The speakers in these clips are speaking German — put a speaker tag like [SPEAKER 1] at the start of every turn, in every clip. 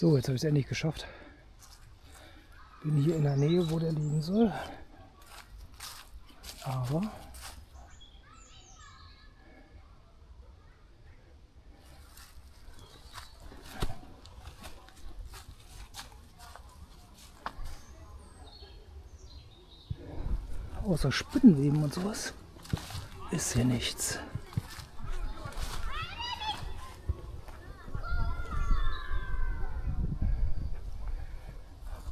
[SPEAKER 1] So, jetzt habe ich es endlich geschafft. Bin hier in der Nähe, wo der liegen soll. Aber außer Spinnenweben und sowas ist hier nichts.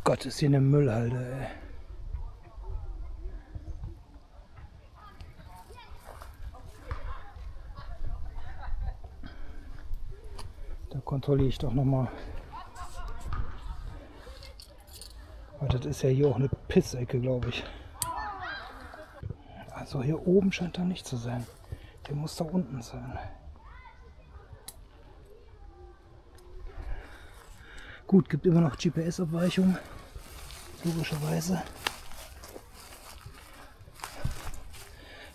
[SPEAKER 1] Gott, ist hier eine Müllhalde, ey. Da kontrolliere ich doch noch mal. Aber das ist ja hier auch eine Pissecke, glaube ich. Also hier oben scheint er nicht zu sein. Der muss da unten sein. Gut, gibt immer noch GPS-Abweichung. Logischerweise.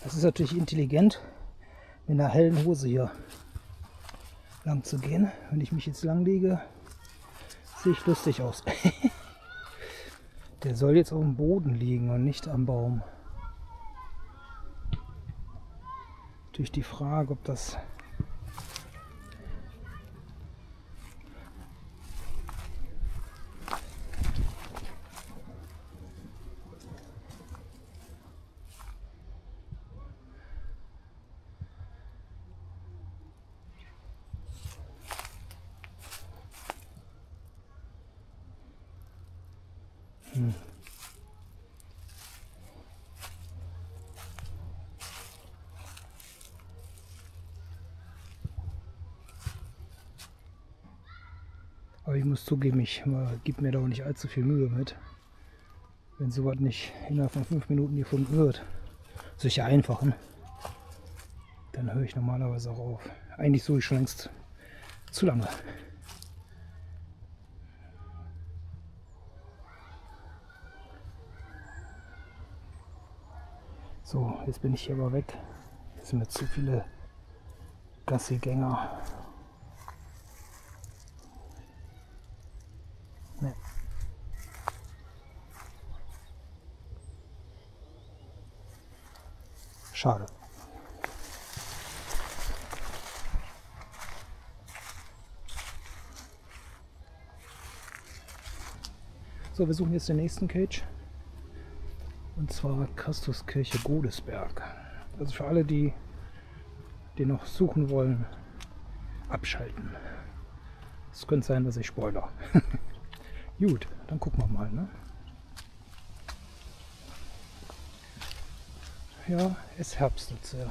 [SPEAKER 1] Das ist natürlich intelligent, mit einer hellen Hose hier lang zu gehen. Wenn ich mich jetzt lang lege, sehe ich lustig aus. Der soll jetzt auf dem Boden liegen und nicht am Baum. Natürlich die Frage, ob das Aber ich muss zugeben, ich äh, gebe mir da auch nicht allzu viel Mühe mit. Wenn sowas nicht innerhalb von fünf Minuten gefunden wird, solche einfachen, dann höre ich normalerweise auch auf. Eigentlich suche ich schon längst zu lange. So, jetzt bin ich hier aber weg. Es sind mir zu viele Gassigänger. Schade. So, wir suchen jetzt den nächsten Cage. Und zwar Christuskirche Godesberg. Also für alle, die den noch suchen wollen, abschalten. Es könnte sein, dass ich spoiler. Gut, dann gucken wir mal. Ne? Ja, es herbstet sehr.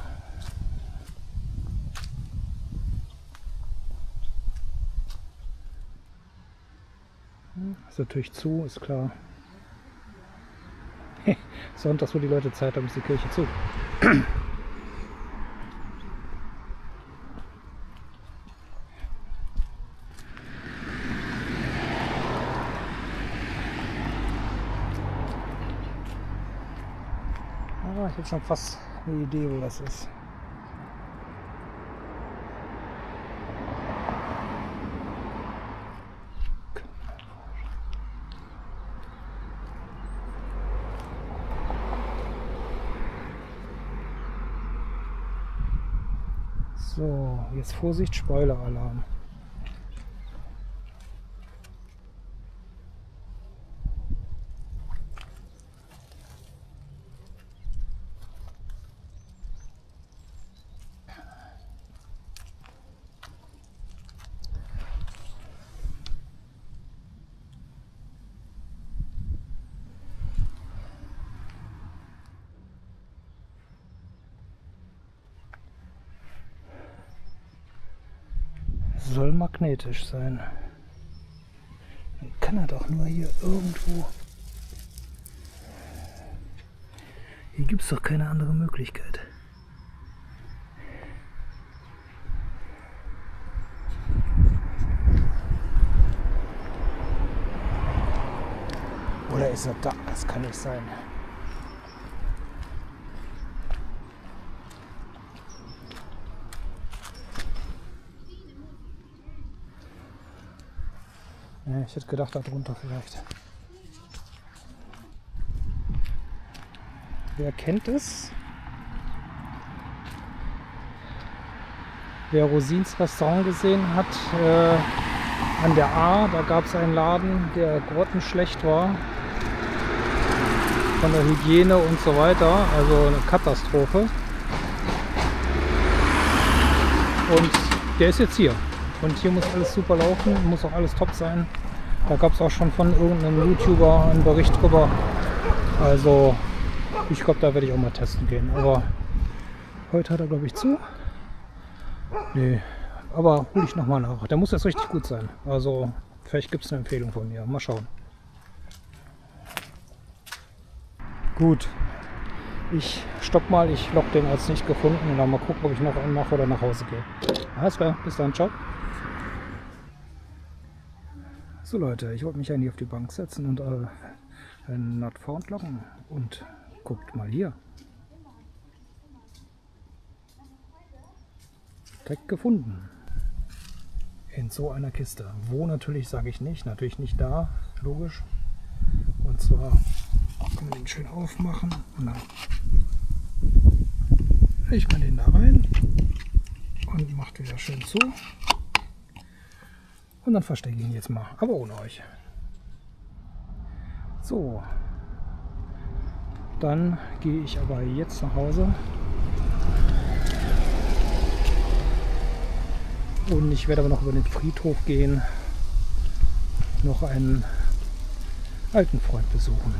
[SPEAKER 1] Ist natürlich zu, ist klar. Sonntags, wo die Leute Zeit haben, ist die Kirche zu. Ah, ich habe schon fast eine Idee, wo das ist. So, jetzt Vorsicht, Spoiler-Alarm. Soll magnetisch sein. Dann kann er doch nur hier irgendwo. Hier gibt es doch keine andere Möglichkeit. Oder ist er da? Das kann nicht sein. Ne, ich hätte gedacht, darunter vielleicht. Wer kennt es? Wer Rosins Restaurant gesehen hat, äh, an der A, da gab es einen Laden, der grottenschlecht war. Von der Hygiene und so weiter. Also eine Katastrophe. Und der ist jetzt hier. Und hier muss alles super laufen, muss auch alles top sein. Da gab es auch schon von irgendeinem YouTuber einen Bericht drüber. Also ich glaube, da werde ich auch mal testen gehen. Aber heute hat er, glaube ich, zu. Nee, aber hole ich nochmal nach. Der muss jetzt richtig gut sein. Also vielleicht gibt es eine Empfehlung von mir. Mal schauen. Gut. Ich stopp mal, ich log den als nicht gefunden und dann mal gucken, ob ich noch einen mache oder nach Hause gehe. Alles klar, bis dann, ciao. So Leute, ich wollte mich eigentlich auf die Bank setzen und äh, einen Found loggen und guckt mal hier. Direkt gefunden. In so einer Kiste. Wo natürlich, sage ich nicht. Natürlich nicht da, logisch. Und zwar können wir den schön aufmachen und dann legt man den da rein und macht wieder schön zu. Und dann verstecke ich ihn jetzt mal, aber ohne euch. So, dann gehe ich aber jetzt nach Hause. Und ich werde aber noch über den Friedhof gehen, noch einen alten Freund besuchen.